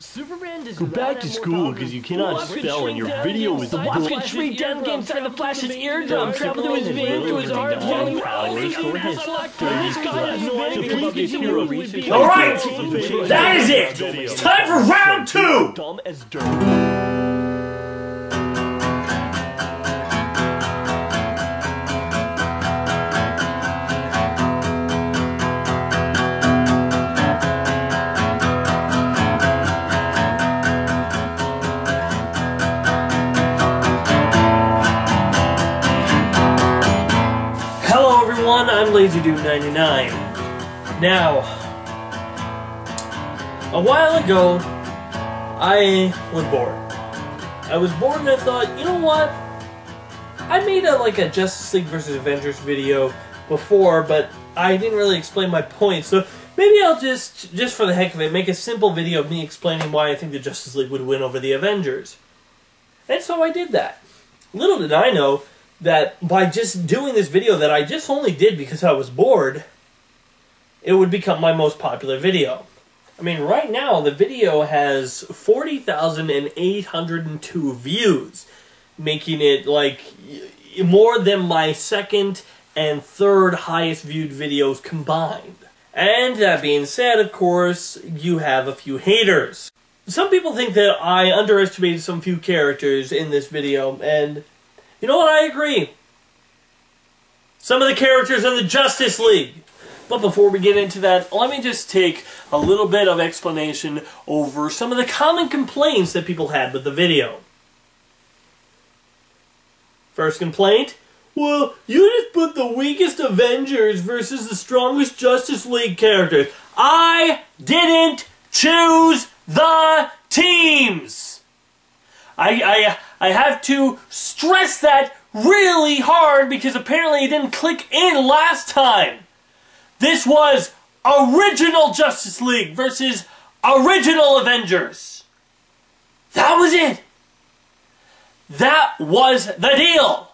Superman does Go back to school because you cannot spell and your video the oh, is bullshit. Wasp could shrink down the inside the Flash's eardrum, travel to his vein, to his heart, Drawing telling powers for his This guy has no idea Please what hero. All right, that is it. It's time for round two. Dumb as dirt. Everyone, I'm LazerDude99. Now, a while ago, I was bored. I was bored and I thought, you know what? I made a like a Justice League versus Avengers video before, but I didn't really explain my point. So maybe I'll just, just for the heck of it, make a simple video of me explaining why I think the Justice League would win over the Avengers. And so I did that. Little did I know that by just doing this video that I just only did because I was bored, it would become my most popular video. I mean, right now the video has 40,802 views, making it like more than my second and third highest viewed videos combined. And that being said, of course, you have a few haters. Some people think that I underestimated some few characters in this video, and you know what? I agree. Some of the characters in the Justice League. But before we get into that, let me just take a little bit of explanation over some of the common complaints that people had with the video. First complaint? Well, you just put the weakest Avengers versus the strongest Justice League characters. I didn't choose the teams! I, I, I have to stress that really hard because apparently it didn't click in last time. This was original Justice League versus original Avengers. That was it. That was the deal.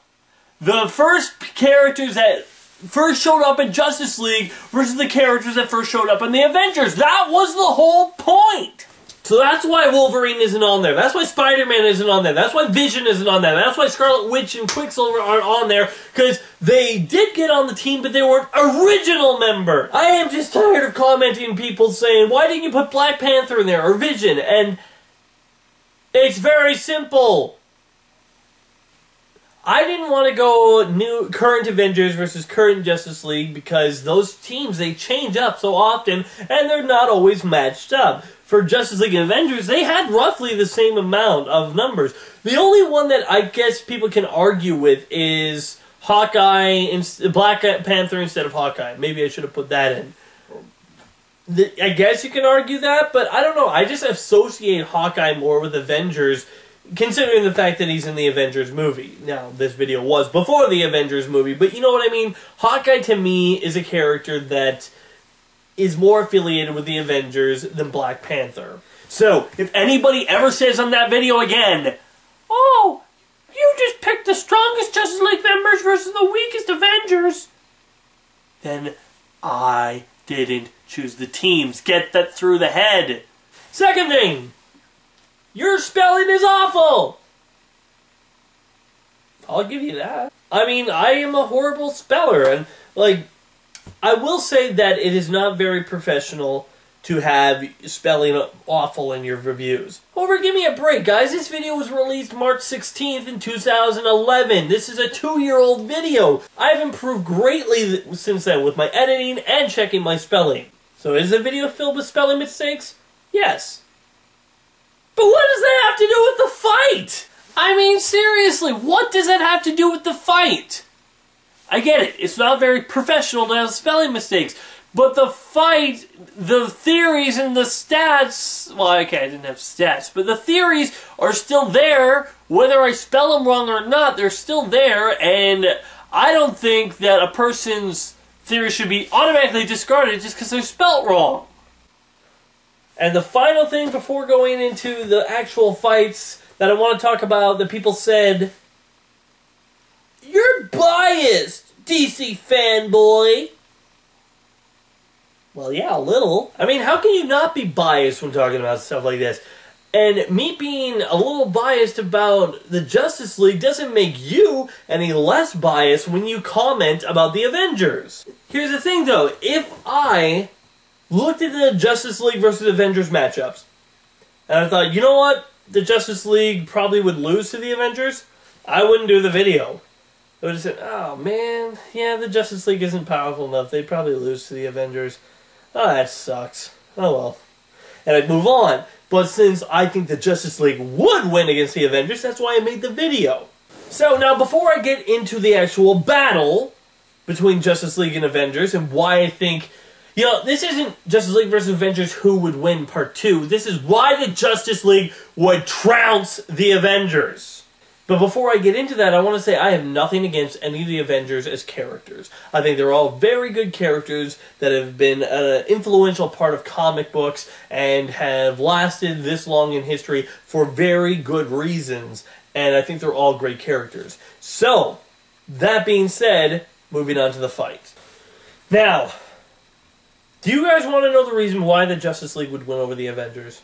The first characters that first showed up in Justice League versus the characters that first showed up in the Avengers. That was the whole point. So that's why Wolverine isn't on there. That's why Spider-Man isn't on there. That's why Vision isn't on there. That's why Scarlet Witch and Quicksilver aren't on there. Because they did get on the team, but they weren't original member. I am just tired of commenting people saying, why didn't you put Black Panther in there or Vision? And it's very simple. I didn't want to go new current Avengers versus current Justice League because those teams they change up so often and they're not always matched up. For Justice League and Avengers, they had roughly the same amount of numbers. The only one that I guess people can argue with is Hawkeye and Black Panther instead of Hawkeye. Maybe I should have put that in. I guess you can argue that, but I don't know. I just associate Hawkeye more with Avengers considering the fact that he's in the Avengers movie. Now, this video was before the Avengers movie, but you know what I mean? Hawkeye to me is a character that is more affiliated with the Avengers than Black Panther. So, if anybody ever says on that video again, Oh, you just picked the strongest Justice League members versus the weakest Avengers, then I didn't choose the teams. Get that through the head. Second thing, your spelling is awful. I'll give you that. I mean, I am a horrible speller, and like, I will say that it is not very professional to have spelling awful in your reviews. However, give me a break, guys. This video was released March 16th in 2011. This is a two-year-old video. I've improved greatly since then with my editing and checking my spelling. So is the video filled with spelling mistakes? Yes. But what does that have to do with the fight? I mean, seriously, what does that have to do with the fight? I get it. It's not very professional to have spelling mistakes. But the fight, the theories and the stats, well, okay, I didn't have stats, but the theories are still there. Whether I spell them wrong or not, they're still there. And I don't think that a person's theory should be automatically discarded just because they're spelt wrong. And the final thing before going into the actual fights that I want to talk about that people said, You're biased, DC fanboy. Well, yeah, a little. I mean, how can you not be biased when talking about stuff like this? And me being a little biased about the Justice League doesn't make you any less biased when you comment about the Avengers. Here's the thing though, if I looked at the Justice League versus Avengers matchups, and I thought, you know what? The Justice League probably would lose to the Avengers, I wouldn't do the video. I would have said, oh man, yeah, the Justice League isn't powerful enough. They'd probably lose to the Avengers. Oh, that sucks. Oh well. And I'd move on. But since I think the Justice League would win against the Avengers, that's why I made the video. So now, before I get into the actual battle between Justice League and Avengers and why I think, know, this isn't Justice League versus Avengers who would win part two. This is why the Justice League would trounce the Avengers. But before I get into that, I want to say I have nothing against any of the Avengers as characters. I think they're all very good characters that have been an influential part of comic books and have lasted this long in history for very good reasons. And I think they're all great characters. So, that being said, moving on to the fight. Now, do you guys want to know the reason why the Justice League would win over the Avengers?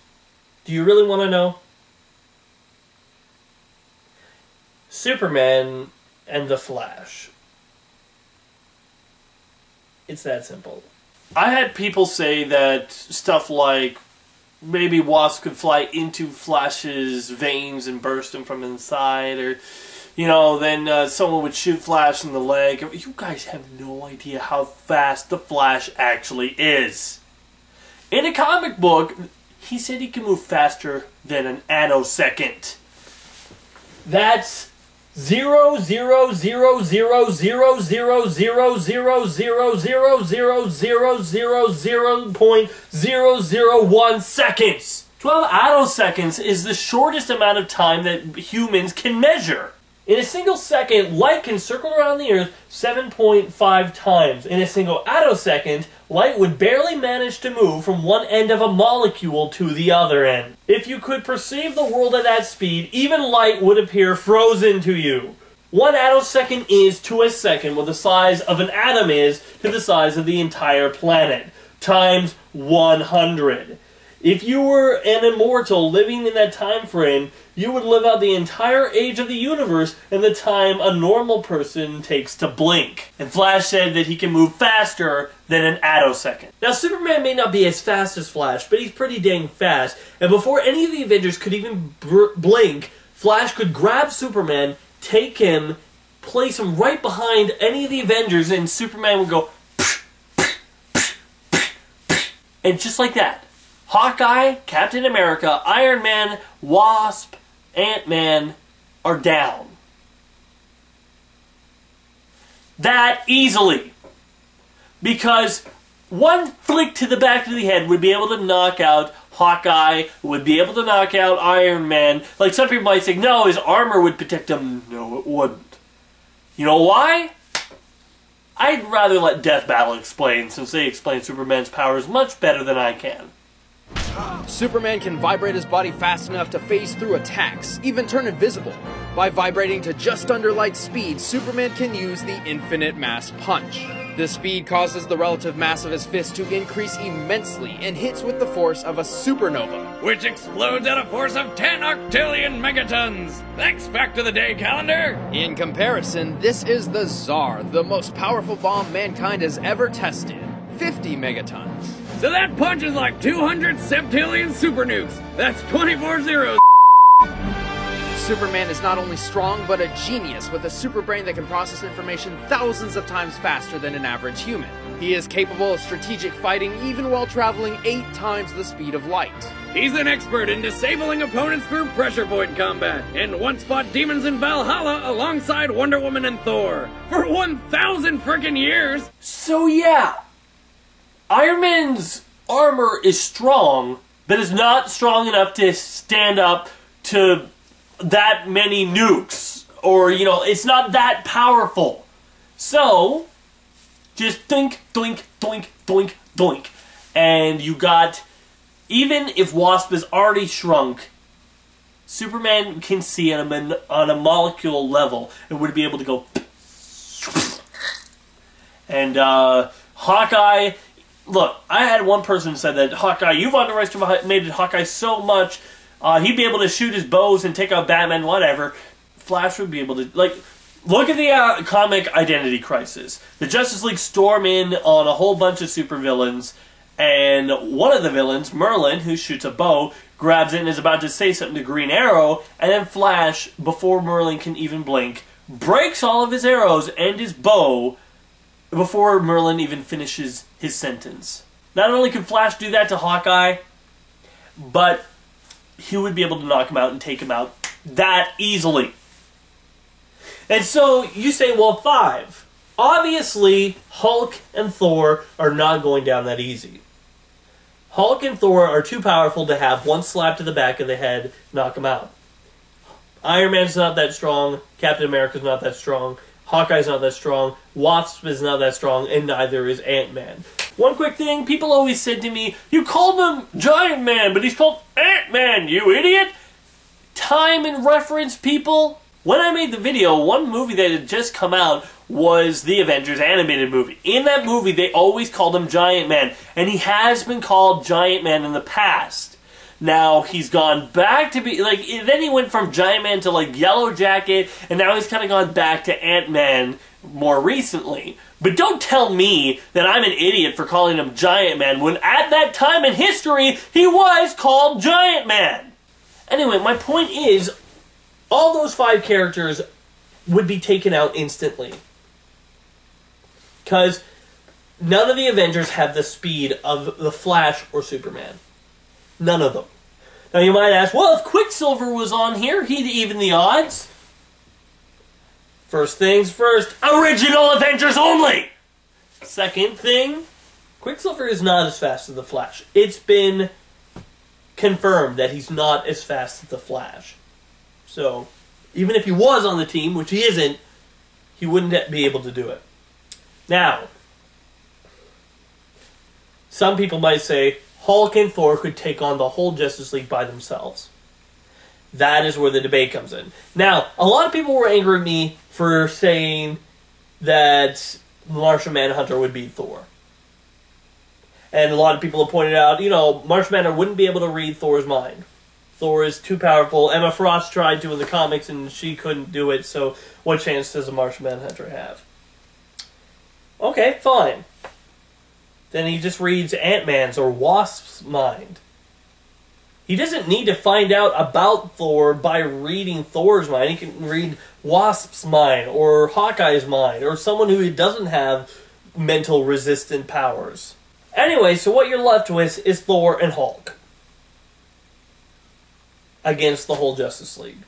Do you really want to know? Superman and the Flash. It's that simple. I had people say that stuff like maybe Wasp could fly into Flash's veins and burst him from inside, or you know, then uh, someone would shoot Flash in the leg. You guys have no idea how fast the Flash actually is. In a comic book, he said he can move faster than an nanosecond. That's zero zero zero zero zero zero zero zero zero zero zero zero zero zero point zero zero one seconds. Twelve attoseconds is the shortest amount of time that humans can measure. In a single second, light can circle around the Earth 7.5 times. In a single attosecond, light would barely manage to move from one end of a molecule to the other end. If you could perceive the world at that speed, even light would appear frozen to you. One attosecond is to a second what the size of an atom is to the size of the entire planet, times 100. If you were an immortal living in that time frame, you would live out the entire age of the universe in the time a normal person takes to blink. And Flash said that he can move faster than an attosecond. Now, Superman may not be as fast as Flash, but he's pretty dang fast. And before any of the Avengers could even blink, Flash could grab Superman, take him, place him right behind any of the Avengers, and Superman would go. And just like that, Hawkeye, Captain America, Iron Man, Wasp, Ant Man are down. That easily. Because one flick to the back of the head would be able to knock out Hawkeye, would be able to knock out Iron Man. Like some people might say, no, his armor would protect him. No, it wouldn't. You know why? I'd rather let Death Battle explain, since they explain Superman's powers much better than I can. Superman can vibrate his body fast enough to phase through attacks, even turn invisible. By vibrating to just under light speed, Superman can use the infinite mass punch. This speed causes the relative mass of his fist to increase immensely and hits with the force of a supernova. Which explodes at a force of 10 octillion megatons! Thanks, back to the day calendar! In comparison, this is the Tsar, the most powerful bomb mankind has ever tested 50 megatons. So that punch is like 200 septillion super nukes. That's 24 zeros. Superman is not only strong, but a genius with a super brain that can process information thousands of times faster than an average human. He is capable of strategic fighting even while traveling eight times the speed of light. He's an expert in disabling opponents through pressure point combat, and once fought demons in Valhalla alongside Wonder Woman and Thor for 1,000 frickin' years. So yeah, Iron Man's armor is strong, but it's not strong enough to stand up to that many nukes. Or, you know, it's not that powerful. So, just doink, doink, doink, doink, doink. And you got, even if Wasp is already shrunk, Superman can see on a, on a molecule level and would be able to go. And uh, Hawkeye look, I had one person said that Hawkeye, you've underestimated Hawkeye so much. Uh, he'd be able to shoot his bows and take out Batman, whatever. Flash would be able to like. Look at the uh, comic Identity Crisis. The Justice League storm in on a whole bunch of supervillains, and one of the villains, Merlyn, who shoots a bow, grabs it and is about to say something to Green Arrow, and then Flash, before Merlyn can even blink, breaks all of his arrows and his bow before Merlyn even finishes his sentence. Not only can Flash do that to Hawkeye, but he would be able to knock him out and take him out that easily. And so you say, well, five. Obviously, Hulk and Thor are not going down that easy. Hulk and Thor are too powerful to have one slap to the back of the head knock them out. Iron Man's not that strong. Captain America's not that strong. Hawkeye's not that strong. Wasp is not that strong, and neither is Ant Man. One quick thing people always said to me, You called him Giant Man, but he's called Ant Man, you idiot! Time and reference, people. When I made the video, one movie that had just come out was the Avengers animated movie. In that movie, they always called him Giant Man, and he has been called Giant Man in the past. Now he's gone back to be like then he went from Giant Man to like Yellowjacket, and now he's kind of gone back to Ant Man more recently. But don't tell me that I'm an idiot for calling him Giant Man when at that time in history he was called Giant Man. Anyway, my point is all those five characters would be taken out instantly. Because none of the Avengers have the speed of the Flash or Superman. None of them. Now you might ask, well, if Quicksilver was on here, he'd even the odds. First things first, original Avengers only! Second thing, Quicksilver is not as fast as the Flash. It's been confirmed that he's not as fast as the Flash. So, even if he was on the team, which he isn't, he wouldn't be able to do it. Now, some people might say Hulk and Thor could take on the whole Justice League by themselves. That is where the debate comes in. Now, a lot of people were angry at me for saying that Martian Manhunter would beat Thor. And a lot of people have pointed out, you know, Martian Manhunter wouldn't be able to read Thor's mind. Thor is too powerful. Emma Frost tried to in the comics and she couldn't do it, so what chance does a Martian Manhunter have? Okay, fine. Then he just reads Ant Man's or Wasp's mind. He doesn't need to find out about Thor by reading Thor's mind. He can read Wasp's mind or Hawkeye's mind or someone who doesn't have mental resistant powers. Anyway, so what you're left with is Thor and Hulk against the whole Justice League.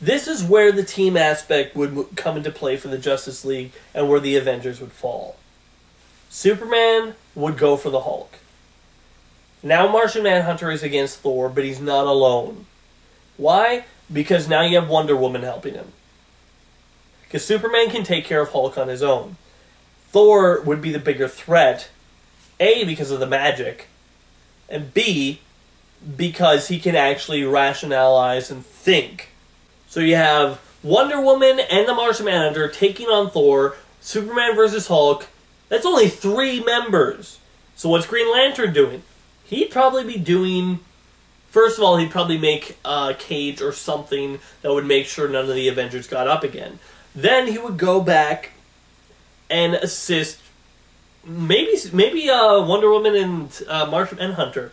This is where the team aspect would come into play for the Justice League and where the Avengers would fall. Superman would go for the Hulk. Now Martian Manhunter is against Thor, but he's not alone. Why? Because now you have Wonder Woman helping him. Because Superman can take care of Hulk on his own. Thor would be the bigger threat, A, because of the magic, and B, because he can actually rationalize and think. So you have Wonder Woman and the Martian Manhunter taking on Thor, Superman versus Hulk. That's only three members. So what's Green Lantern doing? He'd probably be doing. First of all, he'd probably make a cage or something that would make sure none of the Avengers got up again. Then he would go back and assist. Maybe maybe uh, Wonder Woman and uh, Martian Manhunter.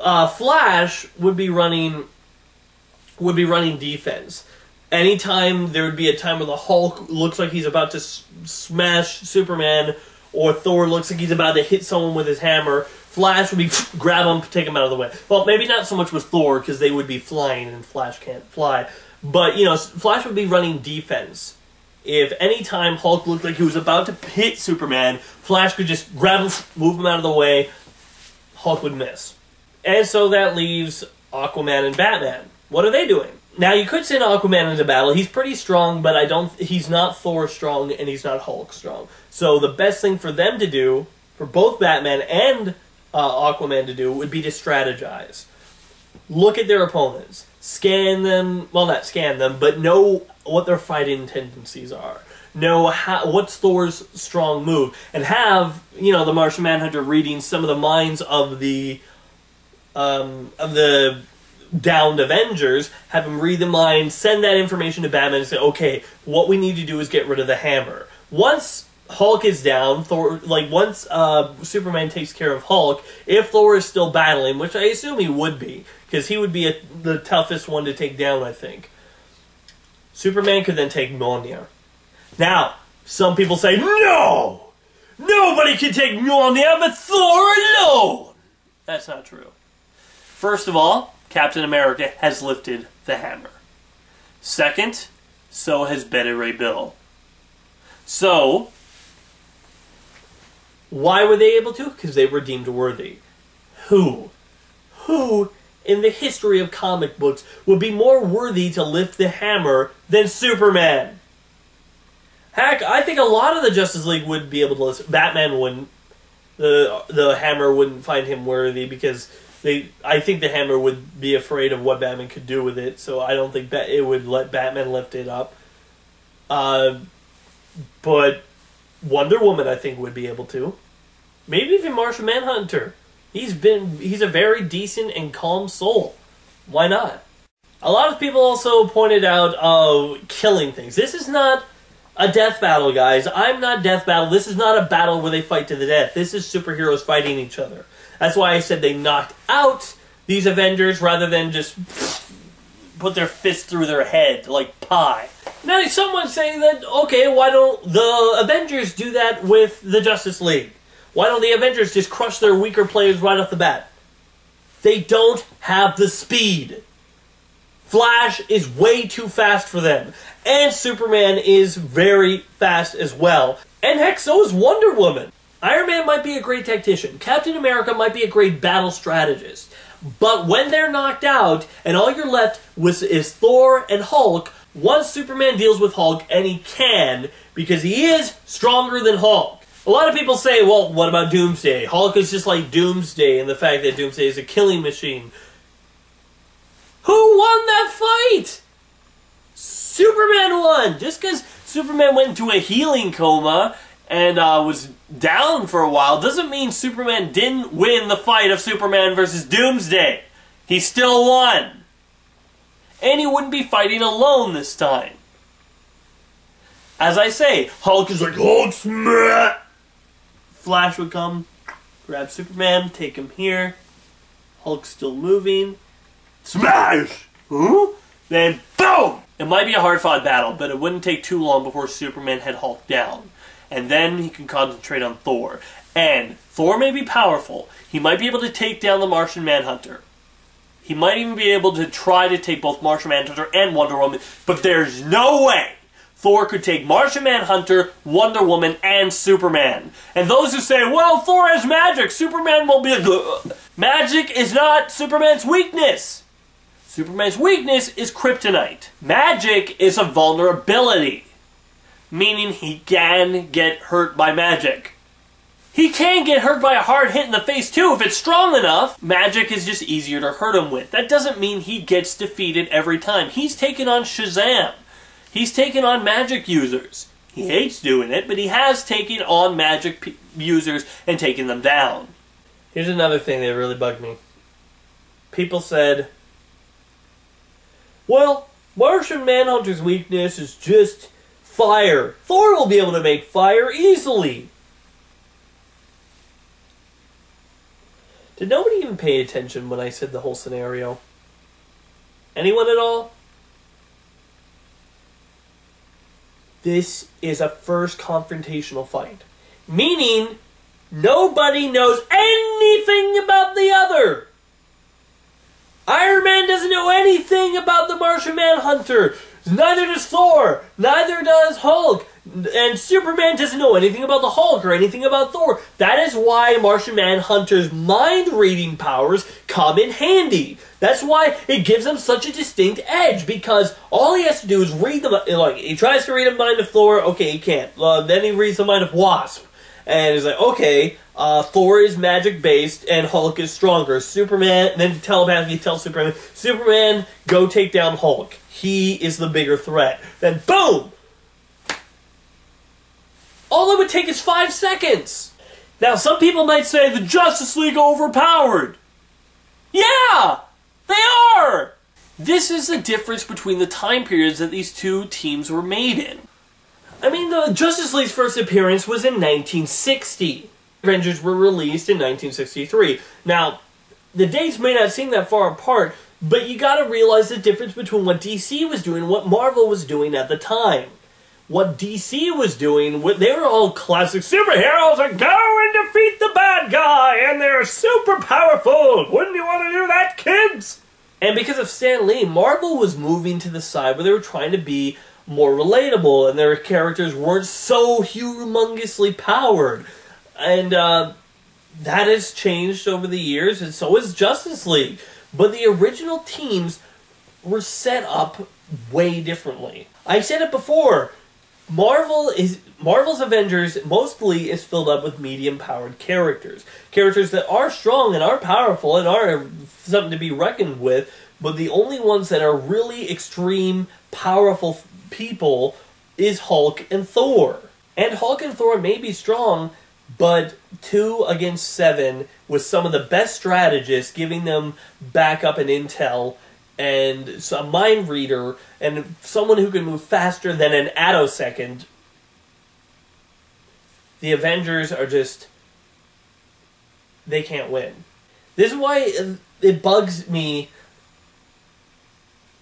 Uh, Flash would be running would be running defense. Anytime there would be a time where the Hulk looks like he's about to smash Superman, or Thor looks like he's about to hit someone with his hammer, Flash would be grab him, take him out of the way. Well, maybe not so much with Thor because they would be flying and Flash can't fly, but you know, Flash would be running defense. If any time Hulk looked like he was about to hit Superman, Flash could just grab him, move him out of the way, Hulk would miss. And so that leaves Aquaman and Batman. What are they doing? Now you could send Aquaman into battle. He's pretty strong, but I don't. He's not Thor strong, and he's not Hulk strong. So the best thing for them to do, for both Batman and uh, Aquaman to do, would be to strategize. look at their opponents, scan them. Well, not scan them, but know what their fighting tendencies are. Know how what's Thor's strong move, and have you know the Martian Manhunter reading some of the minds of the um, of the downed Avengers, have him read the mind, send that information to Batman, and say, okay, what we need to do is get rid of the hammer. Once Hulk is down, Thor, like once uh, Superman takes care of Hulk, if Thor is still battling, which I assume he would be, because he would be a, the toughest one to take down, I think. Superman could then take Mjolnir. Now, some people say, no! Nobody can take Mjolnir but Thor alone! That's not true. First of all, Captain America has lifted the hammer. Second, so has Beta Ray Bill. So, why were they able to? Because they were deemed worthy. Who? Who in the history of comic books would be more worthy to lift the hammer than Superman? Heck, I think a lot of the Justice League would be able to listen. Batman wouldn't. The the hammer wouldn't find him worthy because they. I think the hammer would be afraid of what Batman could do with it. So I don't think that it would let Batman lift it up. Uh, but Wonder Woman, I think, would be able to. Maybe even Martian Manhunter. He's been he's a very decent and calm soul. Why not? A lot of people also pointed out uh, killing things. This is not a death battle, guys. I'm not death battle. This is not a battle where they fight to the death. This is superheroes fighting each other. That's why I said they knocked out these Avengers rather than just put their fist through their head like pie. Now, someone's saying that, okay, why don't the Avengers do that with the Justice League? Why don't the Avengers just crush their weaker players right off the bat? They don't have the speed. Flash is way too fast for them. And Superman is very fast as well. And heck, so is Wonder Woman. Iron Man might be a great tactician. Captain America might be a great battle strategist. But when they're knocked out, and all you're left with is Thor and Hulk, once Superman deals with Hulk, and he can, because he is stronger than Hulk. A lot of people say, well, what about Doomsday? Hulk is just like Doomsday, and the fact that Doomsday is a killing machine. Who won that fight? Superman won! Just because Superman went into a healing coma and uh, was down for a while doesn't mean Superman didn't win the fight of Superman versus Doomsday. He still won. And he wouldn't be fighting alone this time. As I say, Hulk is like, Hulk smash! Flash would come, grab Superman, take him here. Hulk's still moving. Smash! Huh? Then boom! It might be a hard fought battle, but it wouldn't take too long before Superman had Hulk down. And then he can concentrate on Thor. And Thor may be powerful. He might be able to take down the Martian Manhunter. He might even be able to try to take both Martian Manhunter and Wonder Woman, but there's no way Thor could take Martian Manhunter, Wonder Woman, and Superman. And those who say, well, Thor has magic, Superman will be a... Magic is not Superman's weakness. Superman's weakness is kryptonite. Magic is a vulnerability, meaning he can get hurt by magic. He can get hurt by a hard hit in the face too if it's strong enough. Magic is just easier to hurt him with. That doesn't mean he gets defeated every time. He's taken on Shazam. He's taken on magic users. He hates doing it, but he has taken on magic users and taken them down. Here's another thing that really bugged me. People said, well, Martian Manhunter's weakness is just fire. Thor will be able to make fire easily. Did nobody even pay attention when I said the whole scenario? Anyone at all? This is a first confrontational fight. Meaning, nobody knows anything about the other. Iron Man doesn't know anything about the Martian Manhunter. Neither does Thor. Neither does Hulk. And Superman doesn't know anything about the Hulk or anything about Thor. That is why Martian Manhunter's mind reading powers come in handy. That's why it gives him such a distinct edge because all he has to do is read the like he tries to read the mind of Thor. Okay, he can't. Uh, then he reads the mind of Wasp, and it's like, okay, uh, Thor is magic based and Hulk is stronger. Superman, then telepathically tells Superman, Superman, go take down Hulk. He is the bigger threat. Then boom! All it would take is five seconds. Now, some people might say the Justice League overpowered. Yeah, they are. This is the difference between the time periods that these two teams were made in. I mean, the Justice League's first appearance was in 1960. Avengers were released in 1963. Now, the dates may not seem that far apart, but you gotta realize the difference between what DC was doing and what Marvel was doing at the time. What DC was doing, they were all classic superheroes and go and defeat the bad guy, and they're super powerful. Wouldn't you want to do that, kids? And because of Stan Lee, Marvel was moving to the side where they were trying to be more relatable, and their characters weren't so humongously powered. And uh, that has changed over the years, and so has Justice League. But the original teams were set up way differently. I said it before. Marvel is Marvel's Avengers mostly is filled up with medium powered characters. Characters that are strong and are powerful and are something to be reckoned with, but the only ones that are really extreme powerful people is Hulk and Thor. And Hulk and Thor may be strong, but two against seven with some of the best strategists giving them backup and intel and a mind reader and someone who can move faster than an attosecond. The Avengers are just. They can't win. This is why it- it bugs me.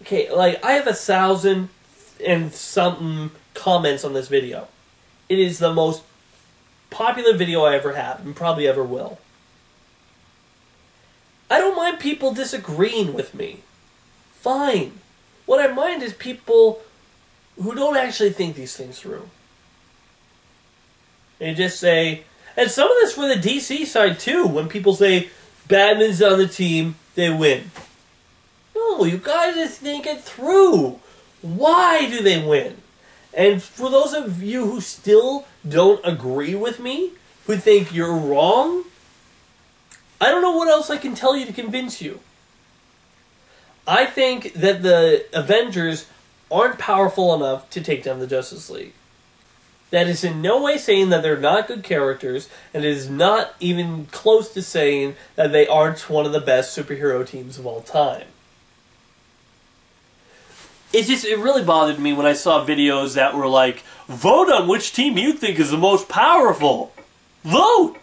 Okay, like, I have a thousand and something comments on this video. It is the most popular video I ever have, and probably ever will. I don't mind people disagreeing with me. Fine. What I mind is people who don't actually think these things through. They just say, and some of this for the DC side too, when people say Batman's on the team, they win. No, you gotta think it through. Why do they win? And for those of you who still don't agree with me, who think you're wrong, I don't know what else I can tell you to convince you. I think that the Avengers aren't powerful enough to take down the Justice League. That is in no way saying that they're not good characters, and it is not even close to saying that they aren't one of the best superhero teams of all time. It just it really bothered me when I saw videos that were like, vote on which team you think is the most powerful. Vote!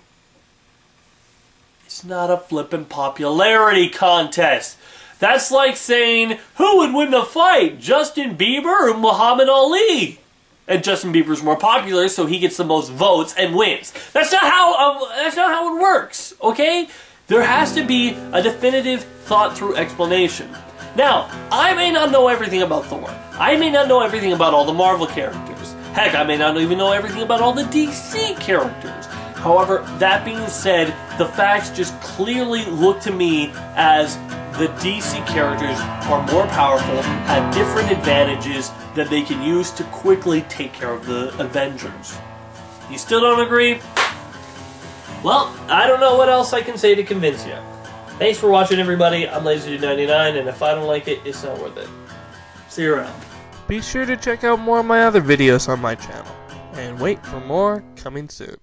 It's not a flippin' popularity contest. That's like saying, who would win the fight, Justin Bieber or Muhammad Ali? And Justin Bieber's more popular, so he gets the most votes and wins. That's not how uh, that's not how it works. Okay, there has to be a definitive, thought-through explanation. Now, I may not know everything about Thor. I may not know everything about all the Marvel characters. Heck, I may not even know everything about all the DC characters. However, that being said, the facts just clearly look to me as the DC characters are more powerful, have different advantages that they can use to quickly take care of the Avengers. You still don't agree? Well, I don't know what else I can say to convince you. Thanks for watching, everybody. I'm LazerDude99, and if I don't like it, it's not worth it. See you around. Be sure to check out more of my other videos on my channel. And wait for more coming soon.